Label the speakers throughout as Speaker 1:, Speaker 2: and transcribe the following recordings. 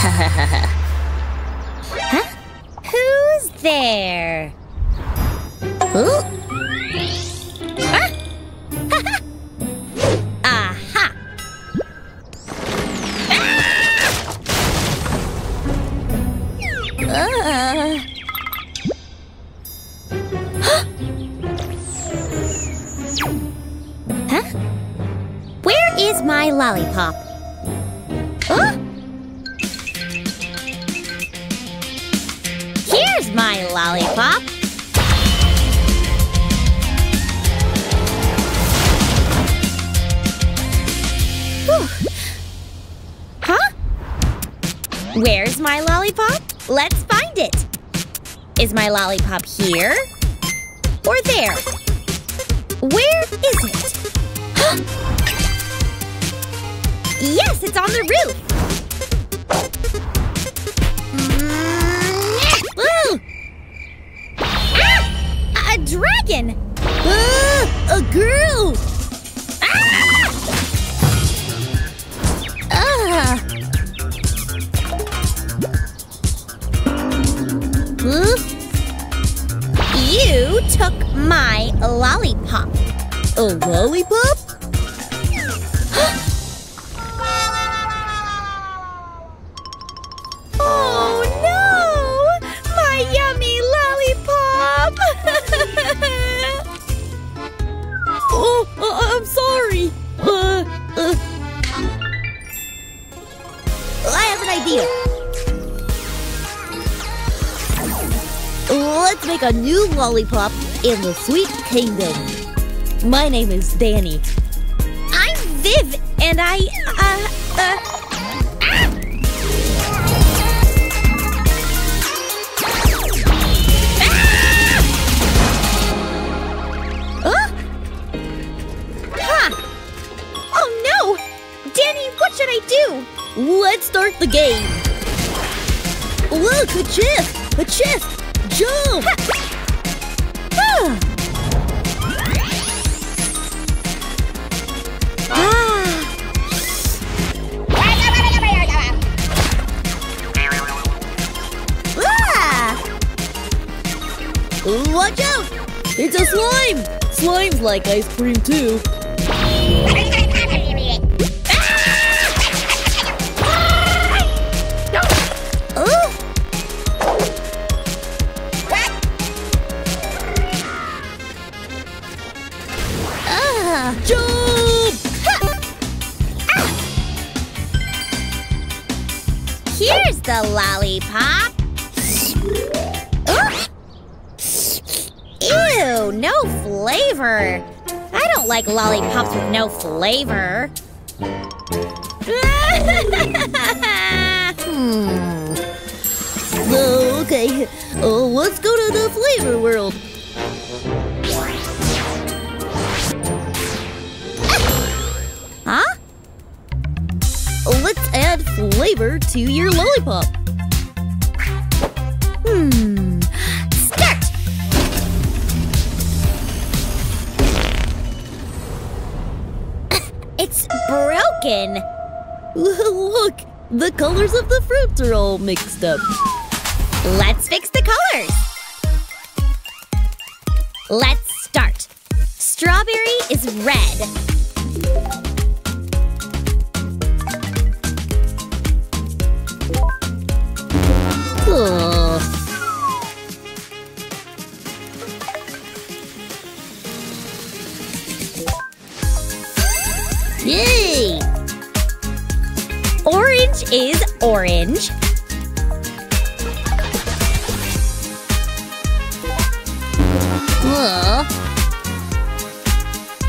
Speaker 1: huh? Who's there? Huh? Is my lollipop here? Or there? Where is it? yes, it's on the roof. Mm. Ah, a dragon! A girl! A lollipop? oh no! My yummy lollipop! oh, uh, I'm sorry. Uh, uh. I have an idea. Let's make a new lollipop in the Sweet Kingdom. My name is Denny. I'm Viv, and I, uh, uh. ah! Huh? Huh. Oh no! Denny, what should I do? Let's start the game. Look, a chest! A chest! Jump! Watch It's a slime! Slimes like ice cream too. Ah! Jump! Ah! Here's the lollipop. Ew, no flavor. I don't like lollipops with no flavor. hmm. Oh, okay, oh, let's go to the flavor world. Huh? Let's add flavor to your lollipop. Look, the colors of the fruits are all mixed up. Let's fix the colors. Let's start. Strawberry is red. Is orange. Ugh.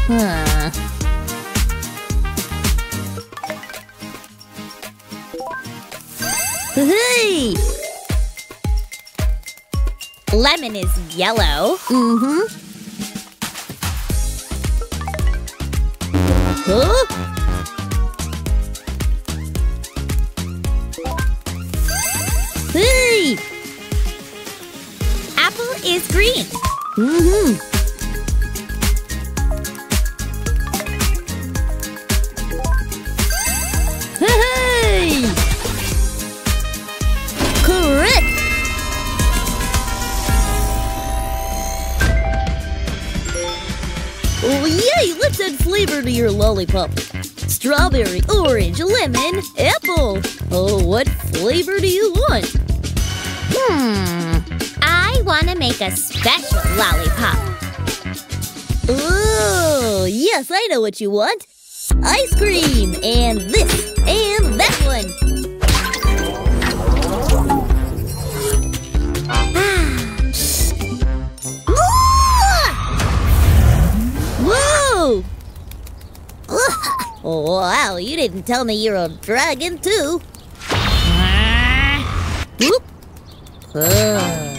Speaker 1: Huh. Hey! Lemon is yellow. Mm-hmm. Huh? is green.
Speaker 2: Mm hmm flavor to your lollipop? Strawberry, orange, lemon, apple. Oh, what flavor do you want?
Speaker 1: Hmm. I want to make a special lollipop.
Speaker 2: Oh, yes, I know what you want. Ice cream, and this, and that one. Ah, Whoa! Oh, wow, you didn't tell me you're a dragon, too. Ugh.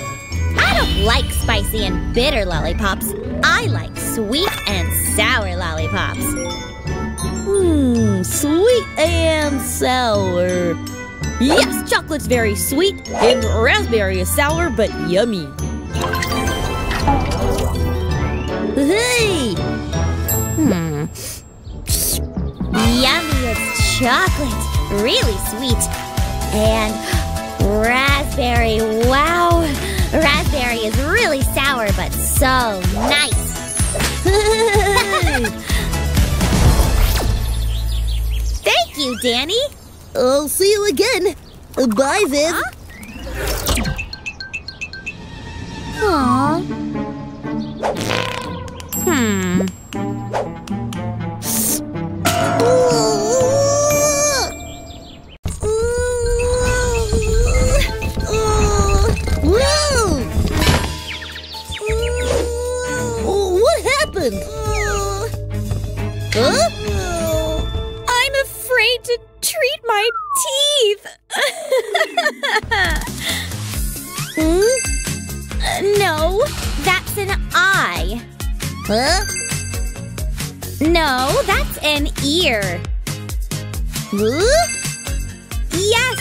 Speaker 1: I like spicy and bitter lollipops. I like sweet and sour lollipops.
Speaker 2: Hmm, sweet and sour. Yes, chocolate's very sweet, and raspberry is sour but yummy. Hey!
Speaker 1: Hmm. Yummiest chocolate. Really sweet. And raspberry. Wow. Raspberry is really sour but so nice. Thank you, Denny.
Speaker 2: I'll see you again. Bye, Viv.
Speaker 1: Aww. Hmm. Eye.
Speaker 2: Huh?
Speaker 1: No, that's an ear.
Speaker 2: Huh?
Speaker 1: Yes,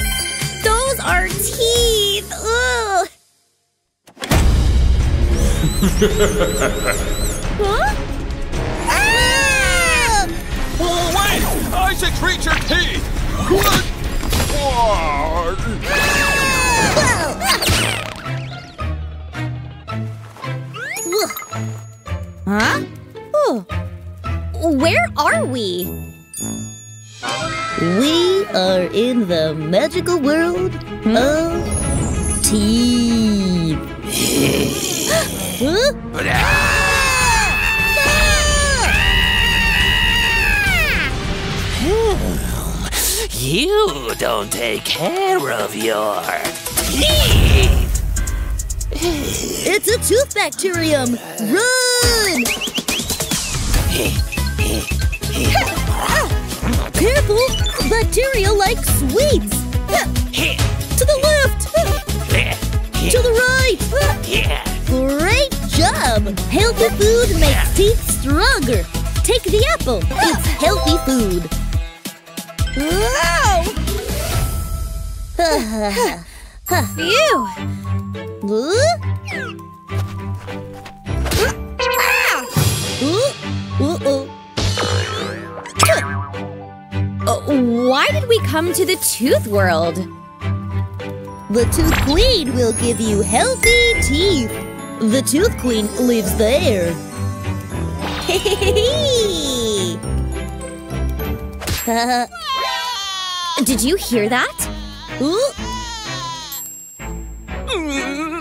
Speaker 1: those are teeth. Ugh. huh? Ah!
Speaker 3: Oh, wait! I should treat your teeth! What? What?
Speaker 1: Huh? Oh. Where are we?
Speaker 2: We are in the magical world hmm? of teeth. huh?
Speaker 4: You don't take care of your teeth.
Speaker 2: It's a tooth bacterium! Run! Careful! Bacteria like sweets! To the left! To the right! Great job! Healthy food makes teeth stronger. Take the apple. It's healthy food. Wow!
Speaker 1: Phew. Why did we come to the tooth world?
Speaker 2: The Tooth Queen will give you healthy teeth. The Tooth Queen lives there. Uh,
Speaker 1: Did you hear that?
Speaker 2: ooh,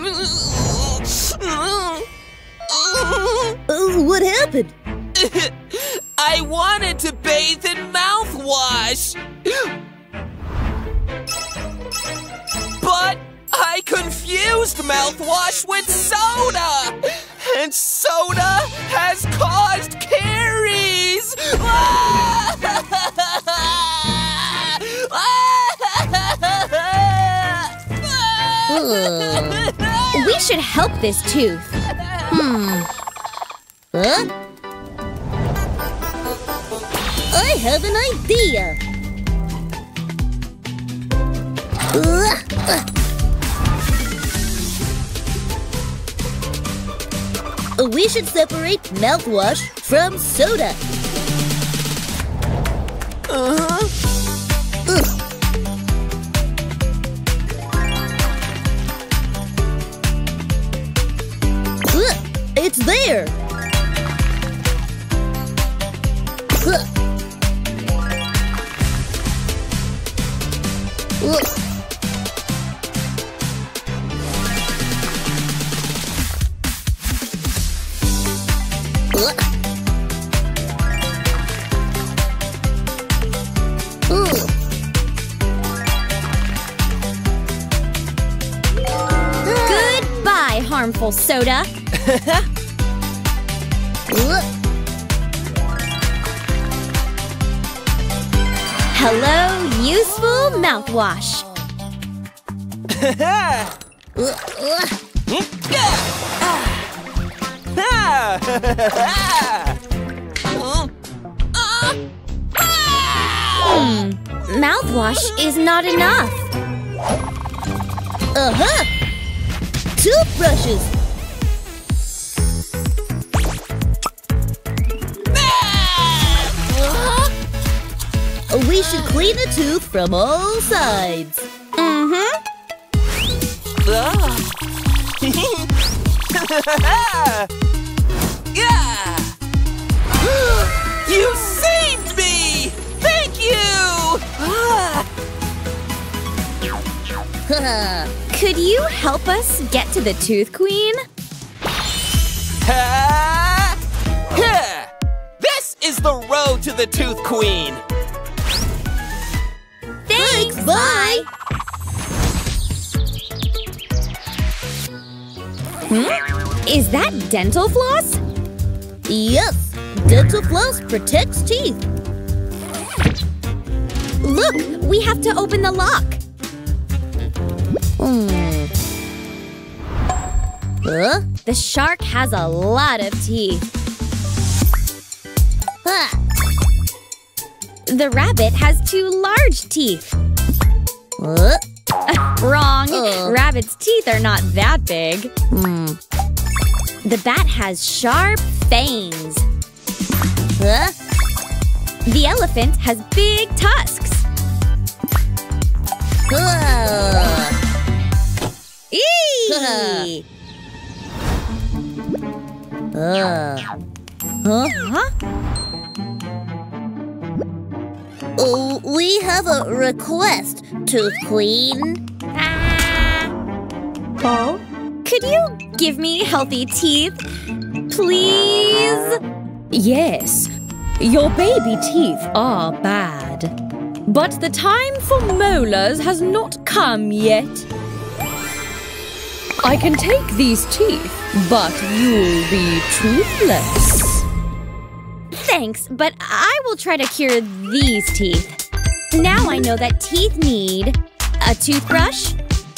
Speaker 2: what happened?
Speaker 4: I wanted to bathe in mouthwash. But I confused mouthwash with soda. And soda has caused caries.
Speaker 1: We should help this tooth.
Speaker 2: Hmm. Huh? I have an idea. We should separate mouthwash from soda.
Speaker 4: Uh-huh.
Speaker 2: Look,
Speaker 1: Hello, useful mouthwash. Mouthwash is not enough.
Speaker 2: Uh-huh! Toothbrushes! We should clean the tooth from all sides.
Speaker 1: Mm-hmm.
Speaker 5: yeah! you saved me! Thank you!
Speaker 1: Could you help us get to the Tooth Queen?
Speaker 5: Ha! Ha! This is the road to the Tooth Queen!
Speaker 1: Thanks,
Speaker 2: bye.
Speaker 1: Hmm? Is that dental floss?
Speaker 2: Yes, dental floss protects teeth.
Speaker 1: Look, we have to open the lock.
Speaker 2: Hmm. Huh?
Speaker 1: The shark has a lot of teeth.
Speaker 2: Ah.
Speaker 1: The rabbit has two large teeth. Wrong.
Speaker 2: Uh.
Speaker 1: Rabbit's teeth are not that big.
Speaker 2: Hmm.
Speaker 1: The bat has sharp fangs.
Speaker 2: Huh?
Speaker 1: The elephant has big tusks. Eee!
Speaker 2: Ah. Huh?
Speaker 1: huh?
Speaker 2: We have a request, Tooth Queen.
Speaker 1: Oh? Could you give me healthy teeth? Please?
Speaker 6: Yes, your baby teeth are bad. But the time for molars has not come yet. I can take these teeth, but you'll be toothless.
Speaker 1: Thanks, but I will try to cure these teeth. Now I know that teeth need a toothbrush,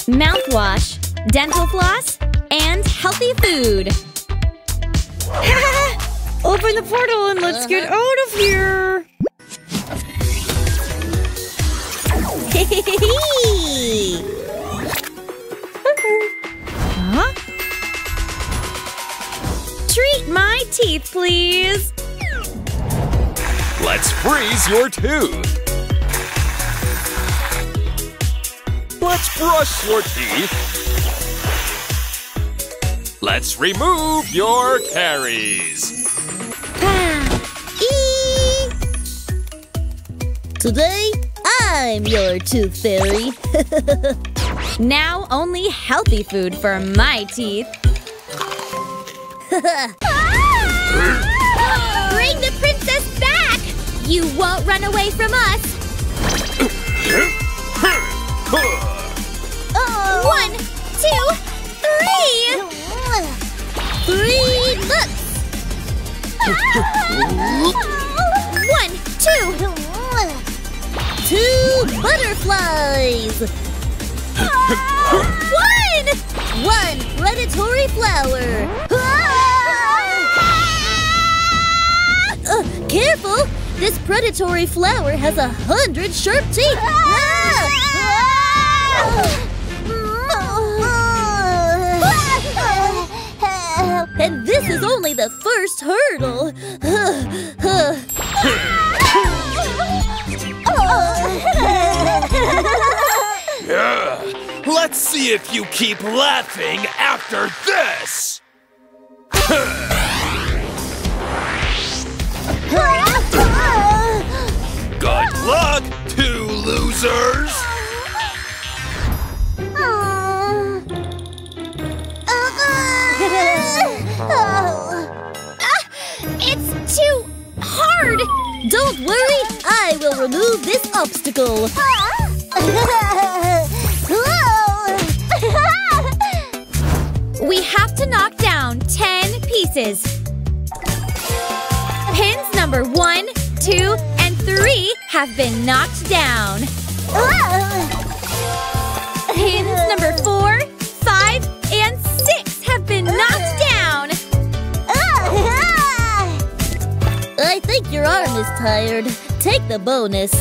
Speaker 1: mouthwash, dental floss, and healthy food.
Speaker 6: Open the portal and let's get uh-huh. out of here.
Speaker 1: Huh? Treat my teeth, please.
Speaker 4: Let's freeze your tooth. Let's brush your teeth. Let's remove your caries.
Speaker 2: Today, I'm your tooth fairy.
Speaker 1: Now only healthy food for my teeth. You won't run away from us! Oh. One, two, three!
Speaker 2: Three nuts. Ah.
Speaker 1: One, two!
Speaker 2: Two butterflies. Ah.
Speaker 1: One!
Speaker 2: One predatory flower. Uh, careful! This predatory flower has a hundred sharp teeth. Ah! And this is only the first hurdle.
Speaker 4: Yeah. Let's see if you keep laughing after this.
Speaker 7: losers!
Speaker 1: Ah, it's too hard!
Speaker 2: Don't worry, I will remove this obstacle.
Speaker 1: We have to knock down 10 pieces. Have been knocked down. Pins number 4, 5, and 6 have been knocked down.
Speaker 2: I think your arm is tired. Take the bonus.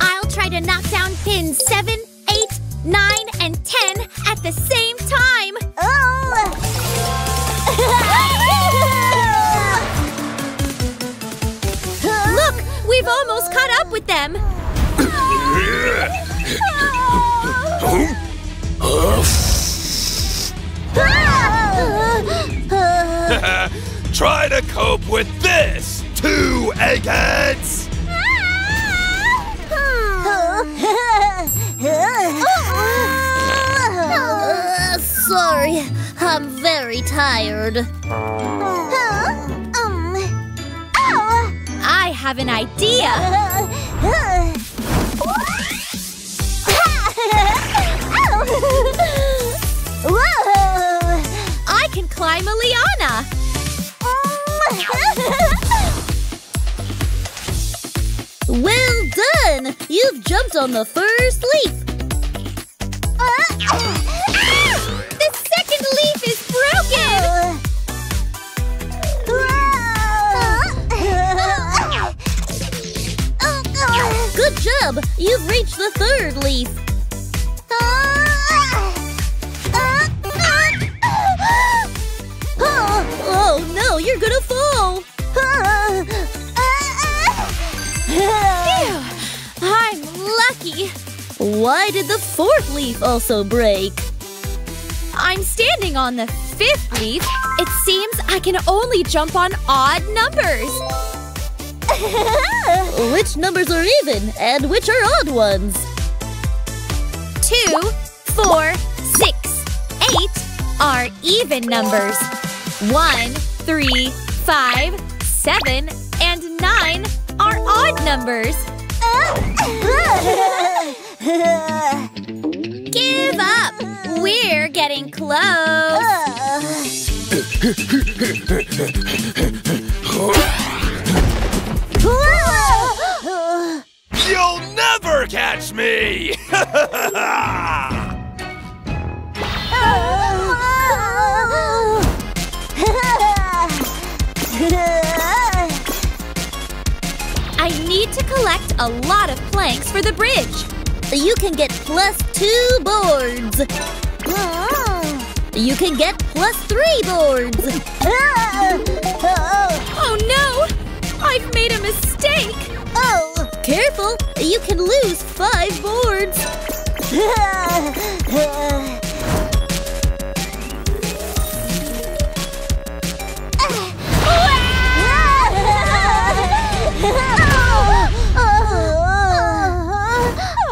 Speaker 1: I'll try to knock down pins 7, 8, 9, and 10 at the same we've almost caught up with them.
Speaker 7: Try to cope with this, two eggheads!
Speaker 2: Uh, sorry, I'm very tired.
Speaker 1: have an idea. I can climb a liana.
Speaker 2: Well done! You've jumped on the first leaf. You've reached the third leaf. Oh no, you're gonna fall!
Speaker 1: Phew, I'm lucky.
Speaker 2: Why did the fourth leaf also break?
Speaker 1: I'm standing on the fifth leaf. It seems I can only jump on odd numbers.
Speaker 2: Which numbers are even and which are odd ones?
Speaker 1: Two, four, six, eight are even numbers. One, three, five, seven, and nine are odd numbers. Give up! We're getting close.
Speaker 7: You'll never catch me!
Speaker 1: I need to collect a lot of planks for the bridge.
Speaker 2: You can get plus two boards. You can get plus three boards.
Speaker 1: Oh no! I've made a mistake!
Speaker 2: Oh, careful! You can lose five boards.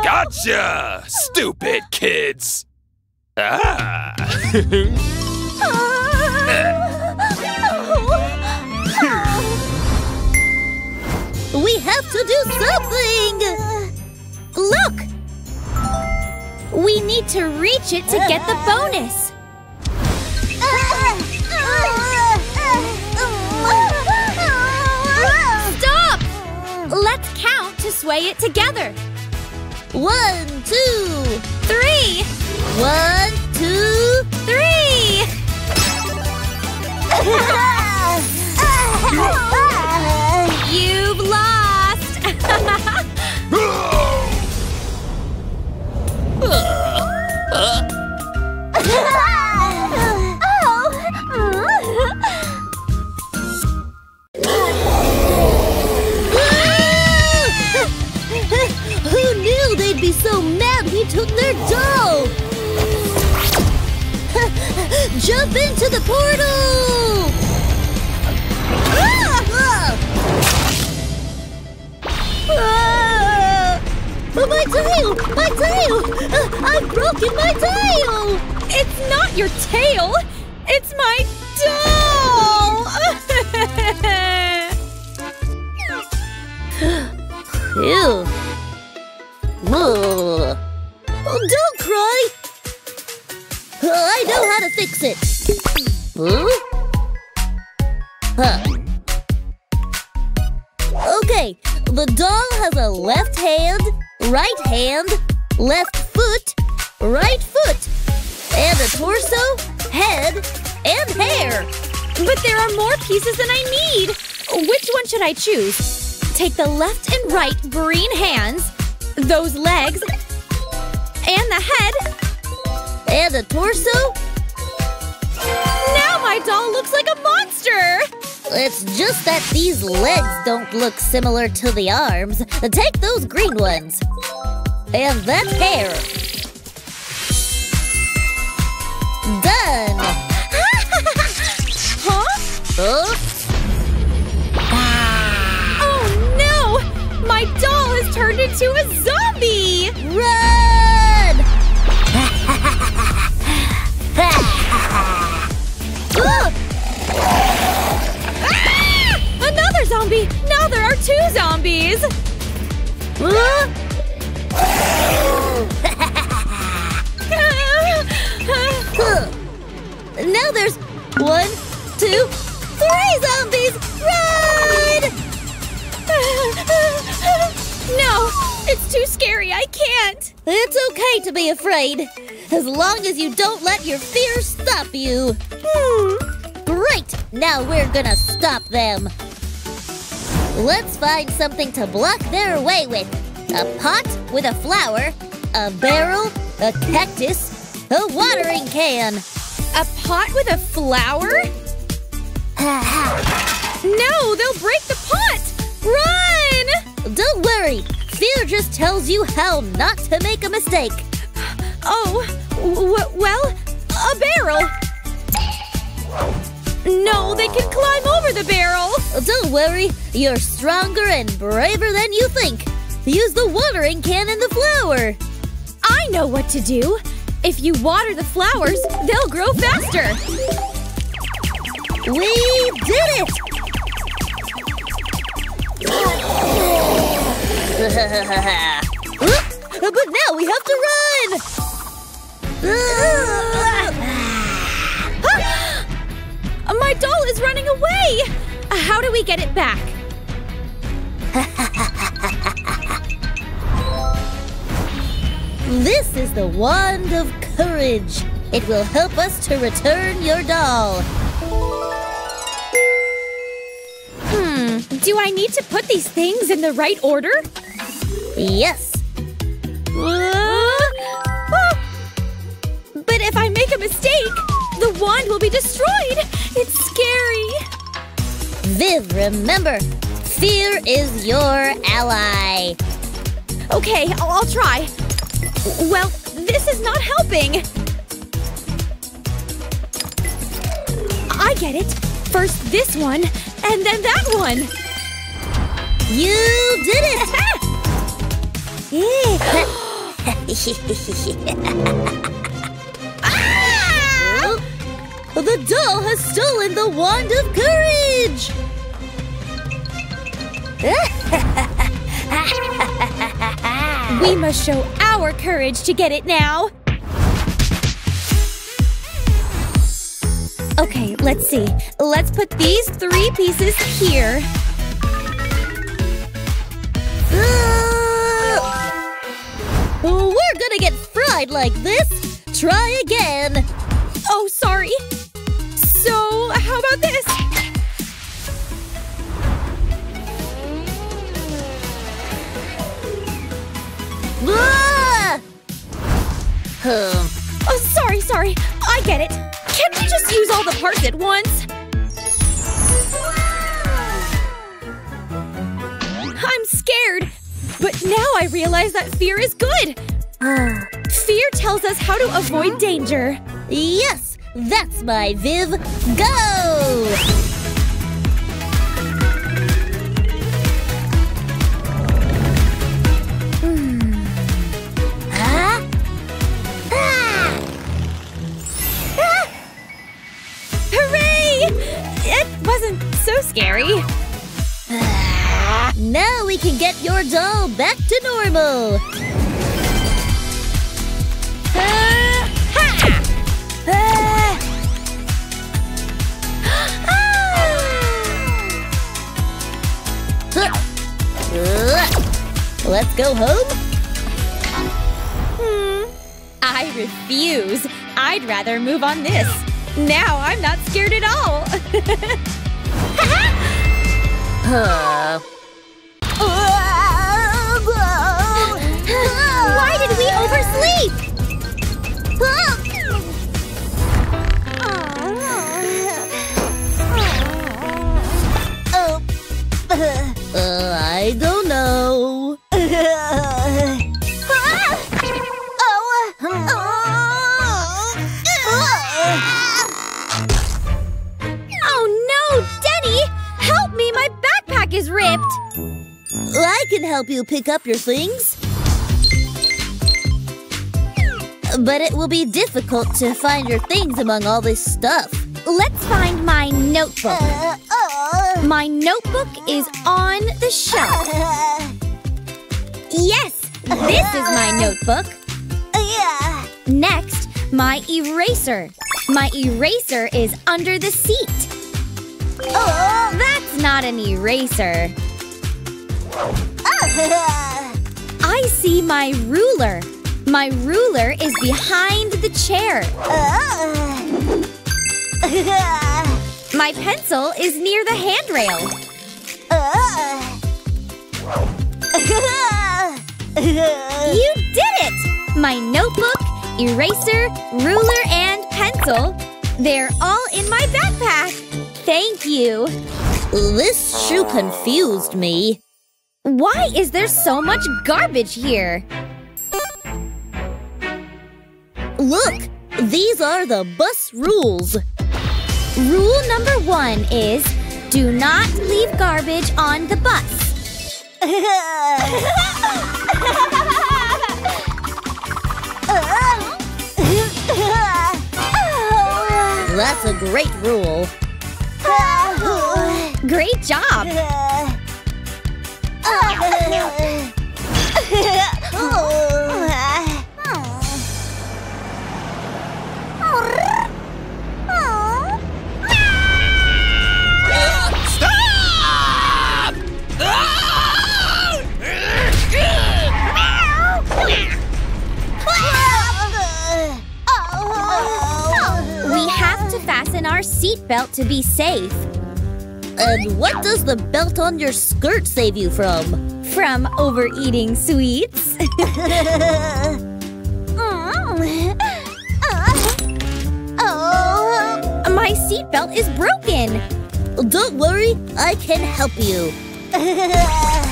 Speaker 7: Gotcha! Stupid kids! Ah!
Speaker 2: to do something!
Speaker 1: Look! We need to reach it to get the bonus. Stop! Let's count to sway it together.
Speaker 2: One, two,
Speaker 1: Three,
Speaker 2: one, two.
Speaker 1: three.
Speaker 2: Ah! Similar to the arms. Take those green ones. And that hair. Done!
Speaker 1: Huh? Oh zombies!
Speaker 2: Now there's one, two, three zombies! Run!
Speaker 1: no! It's too scary, I can't!
Speaker 2: It's okay to be afraid, as long as you don't let your fear stop you. Hmm. Great! Now we're gonna stop them. Let's find something to block their way with. A pot with a flower, a barrel, a cactus, a watering can.
Speaker 1: A pot with a flower? No, they'll break the pot! Run!
Speaker 2: Don't worry, fear just tells you how not to make a mistake.
Speaker 1: Oh, w- well, a barrel. No, they can climb over the barrel.
Speaker 2: Don't worry, you're stronger and braver than you think. Use the watering can and the flower.
Speaker 1: I know what to do. If you water the flowers, they'll grow faster.
Speaker 2: We did it! but now we have to run!
Speaker 1: My doll is running away. How do we get it back?
Speaker 2: This is the Wand of Courage. It will help us to return your doll.
Speaker 1: Hmm, do I need to put these things in the right order?
Speaker 2: Yes.
Speaker 1: Uh, ah. But if I make a mistake, the wand will be destroyed. It's scary.
Speaker 2: Viv, remember, fear is your ally.
Speaker 1: Okay, I'll, I'll try. Well, this is not helping. I get it. First this one, and then that one.
Speaker 2: You did it! the doll has stolen the Wand of Courage!
Speaker 1: We must show our courage to get it now. Okay, let's see. Let's put these three pieces here.
Speaker 2: We're gonna get fried like this! Try again!
Speaker 1: Oh, sorry. How about this? Oh, sorry, sorry. I get it. Can't we just use all the parts at once? I'm scared. But now I realize that fear is good. Fear tells us how to avoid danger.
Speaker 2: Yes! That's my Viv. Go! Hmm.
Speaker 1: Ah. Ah. Ah. so scary.
Speaker 2: now we can get your doll back to normal. Let's go home?
Speaker 1: hmm. I refuse. I'd rather move on this. Now I'm not scared at all.
Speaker 2: Huh.
Speaker 1: Why help
Speaker 2: you pick up your things. But it will be difficult to find your things among all this stuff.
Speaker 1: Let's find my notebook. My notebook is on the shelf. Yes, this is my notebook. Next, my eraser. My eraser is under the seat. That's not an eraser. I see my ruler. My ruler is behind the chair. My pencil is near the handrail. You did it! My notebook, eraser, ruler, and pencil. They're all in my backpack. Thank you.
Speaker 2: This shoe confused me.
Speaker 1: Why is there so much garbage here?
Speaker 2: Look, these are the bus rules.
Speaker 1: Rule number one is do not leave garbage on the bus.
Speaker 2: That's a great rule.
Speaker 1: Great job!
Speaker 4: Stop!
Speaker 1: We have to fasten our seatbelt to be safe.
Speaker 2: And what does the belt on your skirt save you from?
Speaker 1: From overeating sweets. Mm. Uh, uh, my seatbelt is broken.
Speaker 2: Don't worry, I can help you.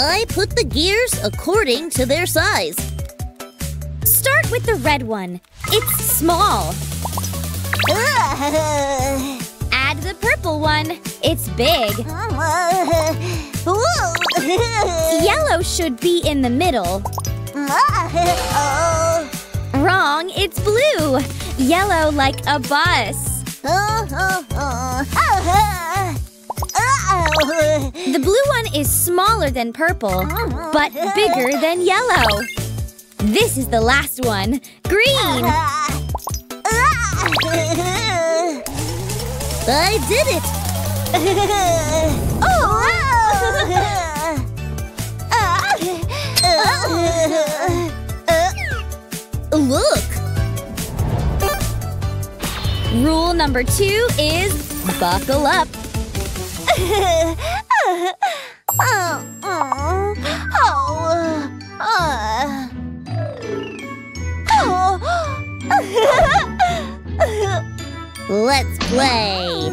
Speaker 2: I put the gears according to their size.
Speaker 1: Start with the red one. It's small. Add the purple one. It's big. Yellow should be in the middle. Wrong, it's blue. Yellow like a bus. The blue one is smaller than purple, but bigger than yellow. This is the last one. Green.
Speaker 2: I did it! Oh, Look!
Speaker 1: Rule number two is buckle up.
Speaker 2: Let's play!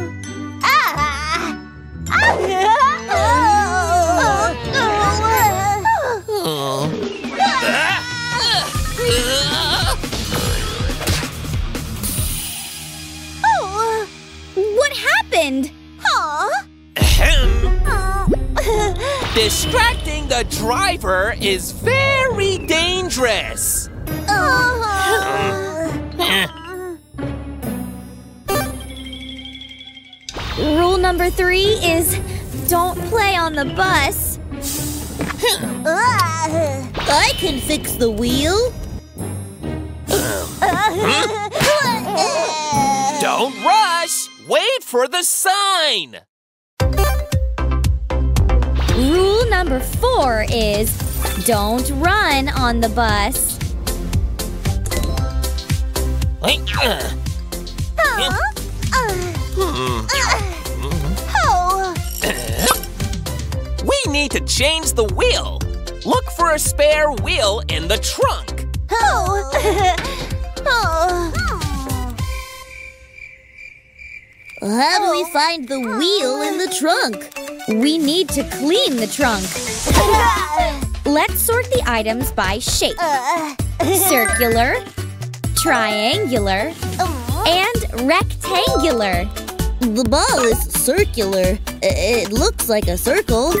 Speaker 1: What happened?
Speaker 4: Distracting the driver is very dangerous!
Speaker 1: Rule number three is don't play on the bus.
Speaker 2: I can fix the wheel.
Speaker 4: Don't rush! Wait for the sign!
Speaker 1: Rule number four is don't run on the bus.
Speaker 4: We need to change the wheel. Look for a spare wheel in the trunk.
Speaker 2: How do we oh. find the wheel in the trunk?
Speaker 1: We need to clean the trunk. Let's sort the items by shape. Uh. Circular, triangular, oh. and rectangular.
Speaker 2: The ball is circular. It looks like a circle.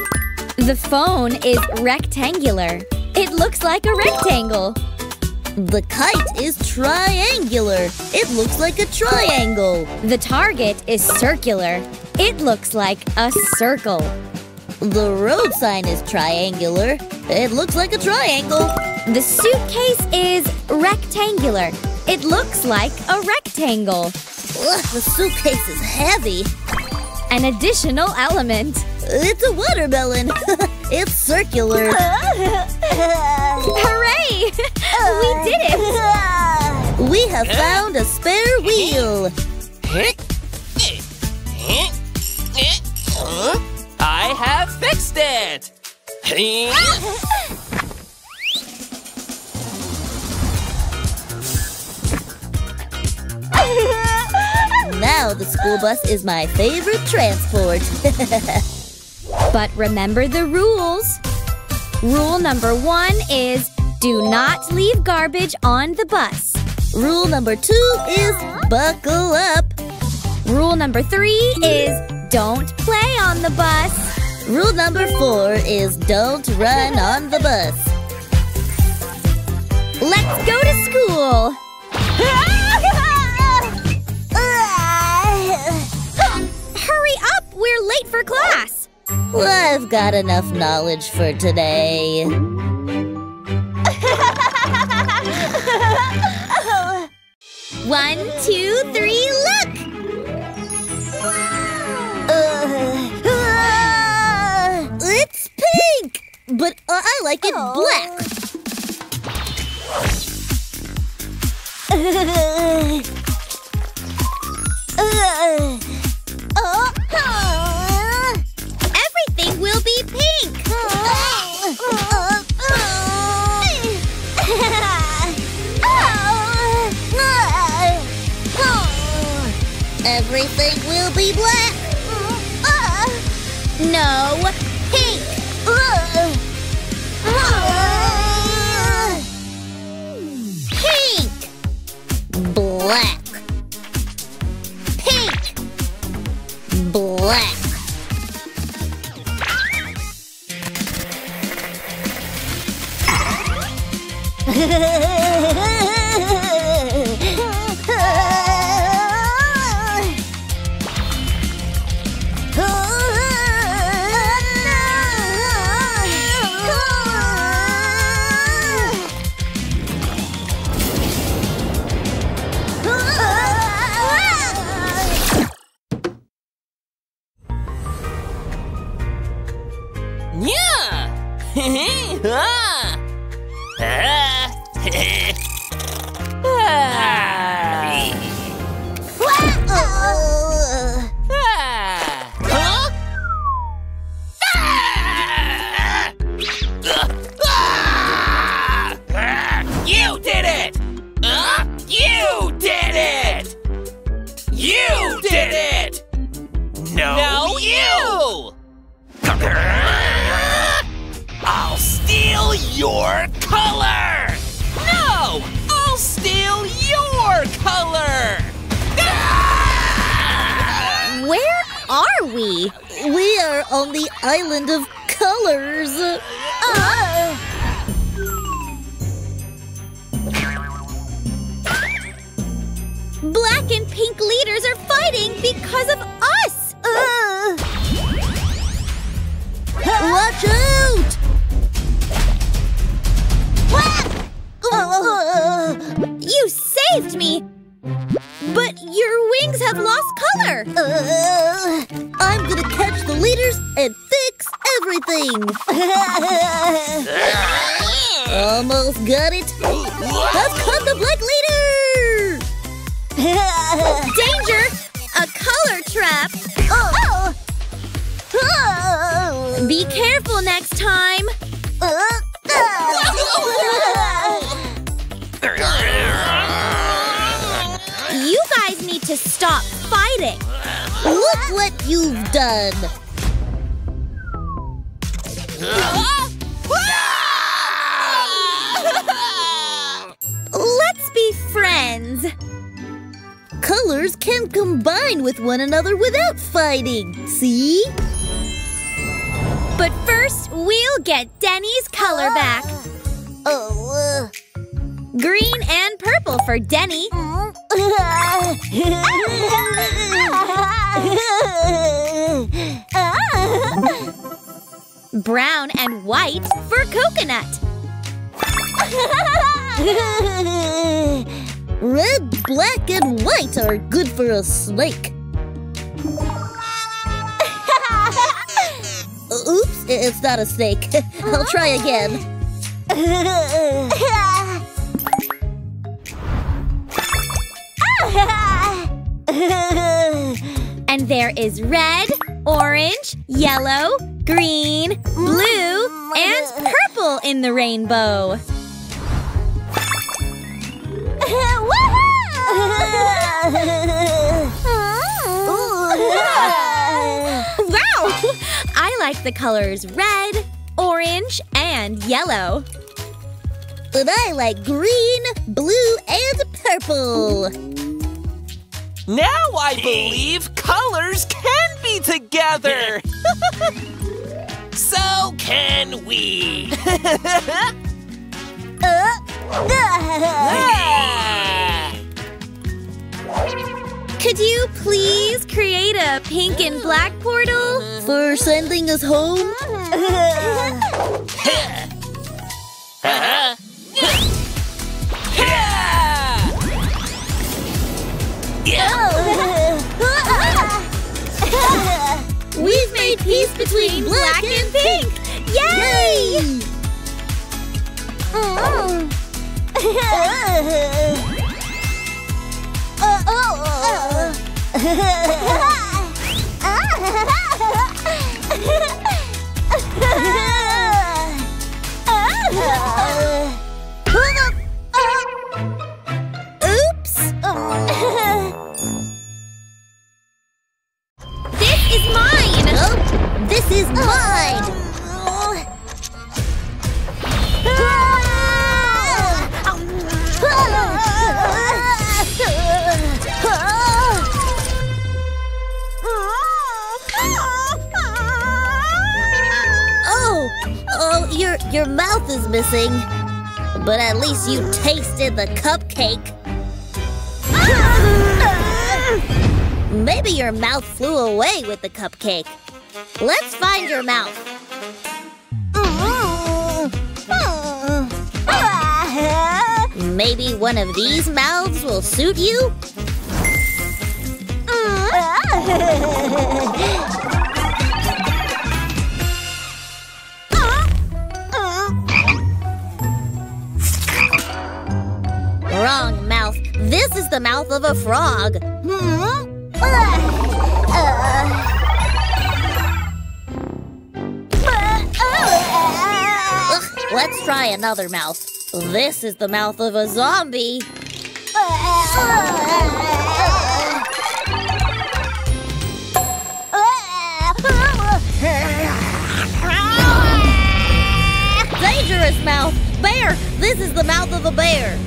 Speaker 1: The phone is rectangular. It looks like a rectangle.
Speaker 2: The kite is triangular. It looks like a triangle.
Speaker 1: The target is circular. It looks like a circle.
Speaker 2: The road sign is triangular. It looks like a triangle.
Speaker 1: The suitcase is rectangular. It looks like a rectangle.
Speaker 2: Ugh, the suitcase is heavy.
Speaker 1: An additional element.
Speaker 2: It's a watermelon. it's circular.
Speaker 1: Hooray! we did it!
Speaker 2: We have found a spare wheel.
Speaker 4: I have fixed it!
Speaker 2: Now the school bus is my favorite transport.
Speaker 1: But remember the rules. Rule number one is do not leave garbage on the bus.
Speaker 2: Rule number two is buckle up.
Speaker 1: Rule number three is don't play on the bus.
Speaker 2: Rule number four is don't run on the bus.
Speaker 1: Let's go to school. Hurry up, we're late for class.
Speaker 2: I've got enough knowledge for today.
Speaker 1: One, two, three, look!
Speaker 2: It's pink, but I I like it black.
Speaker 1: Everything will be pink.
Speaker 2: Everything will be black.
Speaker 1: No, pink.
Speaker 2: Pink. Black. Pink. Black.
Speaker 1: we?
Speaker 2: We are on the island of colors. Ah!
Speaker 1: Black and pink leaders are fighting because of us!
Speaker 2: Uh. Watch out! Uh.
Speaker 1: You saved me! But your wings have lost color!
Speaker 2: Uh, I'm gonna catch the leaders and fix everything! Almost got it! Come the black leader!
Speaker 1: Danger! A color trap!
Speaker 2: Oh.
Speaker 1: Be careful next time! You to stop fighting!
Speaker 2: Look what you've done!
Speaker 1: Let's be friends!
Speaker 2: Colors can combine with one another without fighting, see?
Speaker 1: But first, we'll get Denny's color back.
Speaker 2: Oh, uh,
Speaker 1: Green and purple for Denny. Brown and white for coconut.
Speaker 2: Red, black, and white are good for a snake. Oops, it's not a snake. I'll try again.
Speaker 1: And there is red, orange, yellow, green, blue, and purple in the rainbow. Wow! I like the colors red, orange, and yellow.
Speaker 2: And I like green, blue, and purple.
Speaker 4: Now I believe colors can be together.
Speaker 8: So can we.
Speaker 1: Could you please create a pink and black portal?
Speaker 2: For sending us home? Uh-huh.
Speaker 1: We've made peace between black and pink! Yay! Oops! This is mine!
Speaker 2: Oh, oh, your your mouth is missing. But at least you tasted the cupcake. Maybe your mouth flew away with the cupcake. Let's find your mouth. Maybe one of these mouths will suit you? Wrong mouth. This is the mouth of a frog. Try another mouth. This is the mouth of a zombie. Dangerous mouth! Bear! This is the mouth of a bear.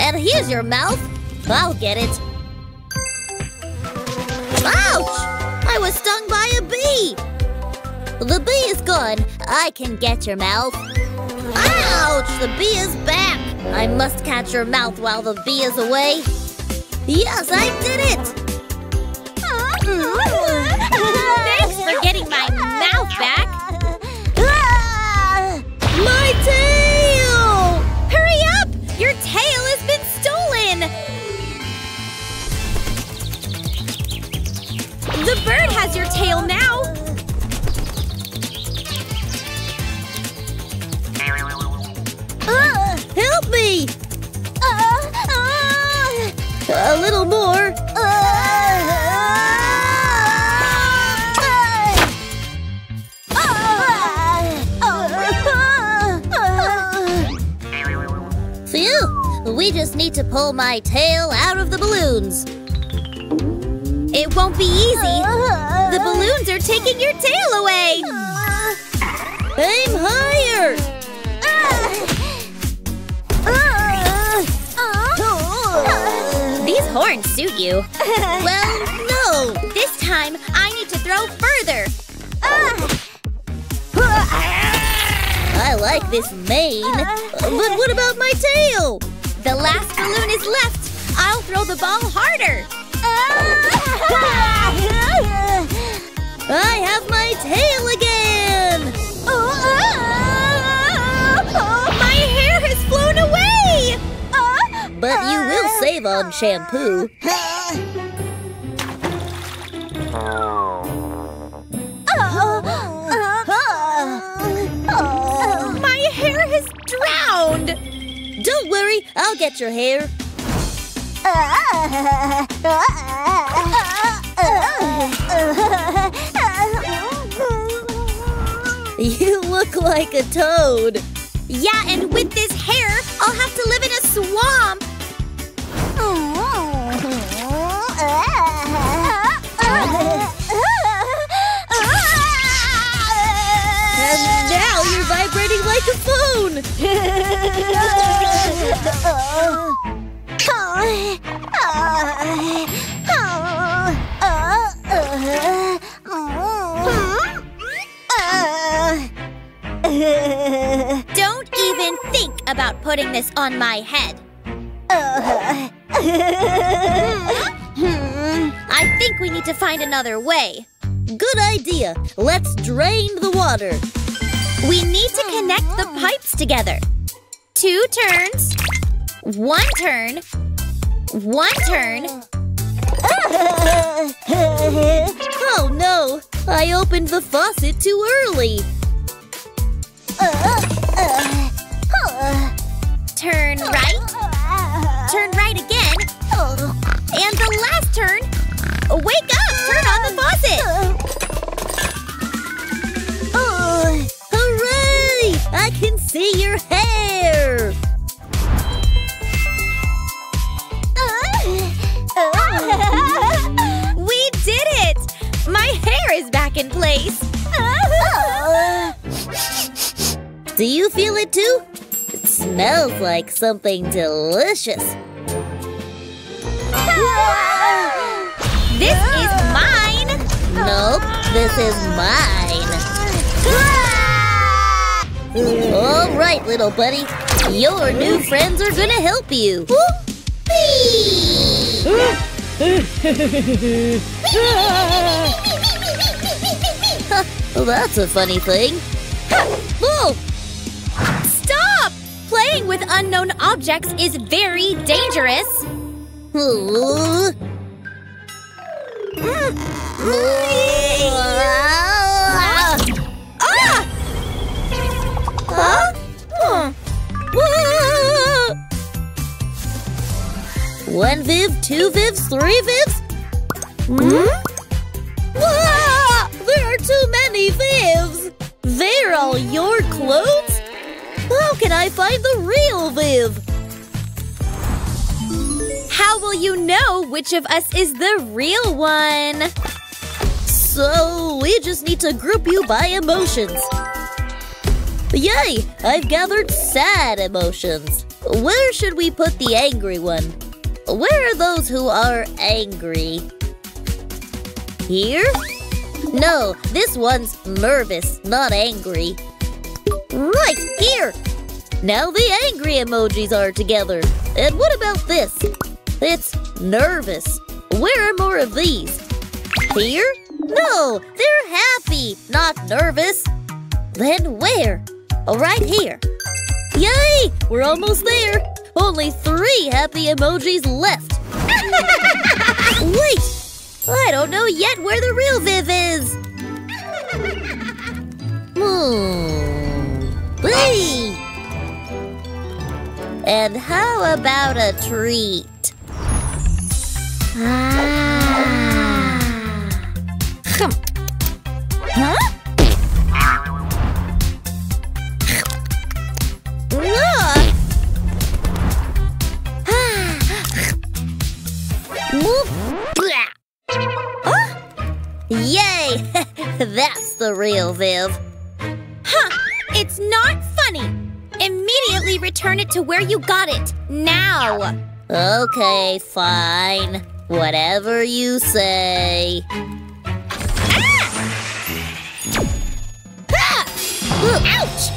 Speaker 2: And here's your mouth. I'll get it. Ouch! I was stung by a bee. The bee is gone. I can get your mouth. Ouch! The bee is back! I must catch your mouth while the bee is away. Yes, I did it!
Speaker 1: Thanks for getting my mouth back.
Speaker 2: Tail
Speaker 1: now!
Speaker 2: Uh, help me! A little more. Phew! We just need to pull my tail out of the balloons.
Speaker 1: It won't be easy. The uh, balloons are taking your tail away!
Speaker 2: Uh, Aim higher!
Speaker 1: Uh, These horns suit you.
Speaker 2: Well, no!
Speaker 1: This time, I need to throw further.
Speaker 2: I like this mane. But what about my tail?
Speaker 1: The last balloon is left. I'll throw the ball harder. Ah!
Speaker 2: I have my tail again! Oh, ah!
Speaker 1: oh, my hair has flown away! Ah!
Speaker 2: But you will save on shampoo.
Speaker 1: My hair has drowned!
Speaker 2: Don't worry, I'll get your hair. You look like a toad.
Speaker 1: Yeah, and with this hair, I'll have to live in a swamp.
Speaker 2: And now you're vibrating like a phone.
Speaker 1: Don't even think about putting this on my head. I think we need to find another way.
Speaker 2: Good idea. Let's drain the water.
Speaker 1: We need to connect the pipes together. Two turns. One turn. One turn.
Speaker 2: Oh no! I opened the faucet too early.
Speaker 1: Turn right. Turn right again. And the last turn. Wake up! Turn on the faucet!
Speaker 2: Hooray! I can see your hair.
Speaker 1: Hair is back in place.
Speaker 2: Do you feel it too? It smells like something delicious.
Speaker 1: This is mine.
Speaker 2: Nope, this is mine. All right, little buddy. Your new friends are gonna help you. That's a funny thing. Oh,
Speaker 1: Stop! Playing with unknown objects is very dangerous.
Speaker 2: Ah! Huh?
Speaker 1: Huh.
Speaker 2: One viv, two vivs, three vivs? Hmm? Ah! There are too many! They're all your clothes? How can I find the real Viv?
Speaker 1: How will you know which of us is the real one?
Speaker 2: So, we just need to group you by emotions. Yay! I've gathered sad emotions. Where should we put the angry one? Where are those who are angry? Here? No, this one's nervous, not angry. Right here! Now the angry emojis are together. And what about this? It's nervous. Where are more of these? Here? No, they're happy, not nervous. Then where? Oh, right here. Yay! We're almost there. Only three happy emojis left. Wait! I don't know yet where the real Hmm. Whee! And how about a treat? Ah.
Speaker 1: Hum. Huh?
Speaker 2: Whoop. Huh? Yay! That's the real Viv.
Speaker 1: Immediately return it to where you got it! Now!
Speaker 2: Okay, fine. Whatever you say.
Speaker 1: Ah! Ouch!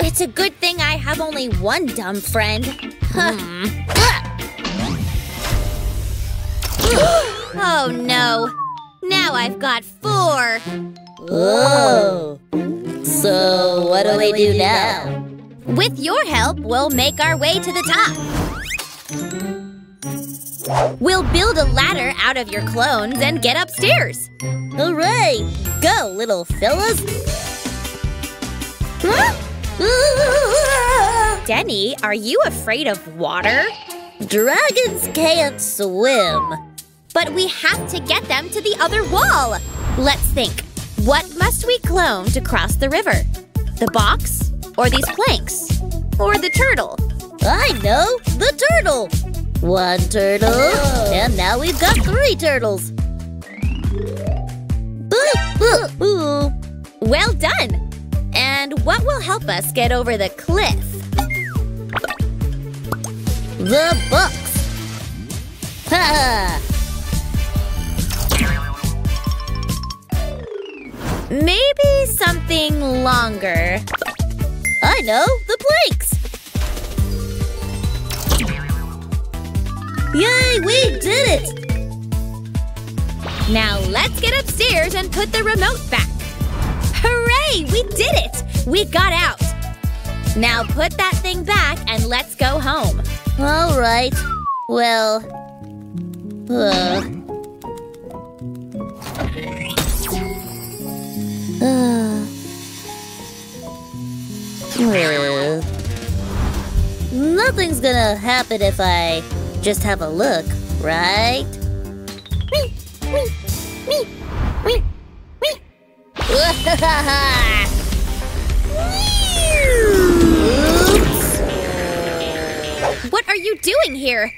Speaker 1: It's a good thing I have only one dumb friend.
Speaker 2: Hmm.
Speaker 1: oh no! Now I've got four!
Speaker 2: Oh. So, what do we do now?
Speaker 1: With your help, we'll make our way to the top. We'll build a ladder out of your clones and get upstairs.
Speaker 2: Hooray! Go, little fellas!
Speaker 1: Denny, are you afraid of water?
Speaker 2: Dragons can't swim.
Speaker 1: But we have to get them to the other wall. Let's think. What must we clone to cross the river? The box? Or these planks? Or the turtle?
Speaker 2: I know, the turtle. One turtle, and now we've got three turtles.
Speaker 1: Well done! And what will help us get over the cliff?
Speaker 2: The box. Ha
Speaker 1: Maybe something longer.
Speaker 2: I know, the planks. Yay, we did it!
Speaker 1: Now let's get upstairs and put the remote back. Hooray! We did it! We got out. Now put that thing back and let's go home.
Speaker 2: All right. Well, uh. Uh. Nothing's gonna happen if I just have a look, right?
Speaker 1: What are you doing here?